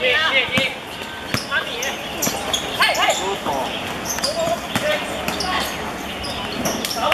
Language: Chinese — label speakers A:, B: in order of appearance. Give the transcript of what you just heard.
A: 借借你，三，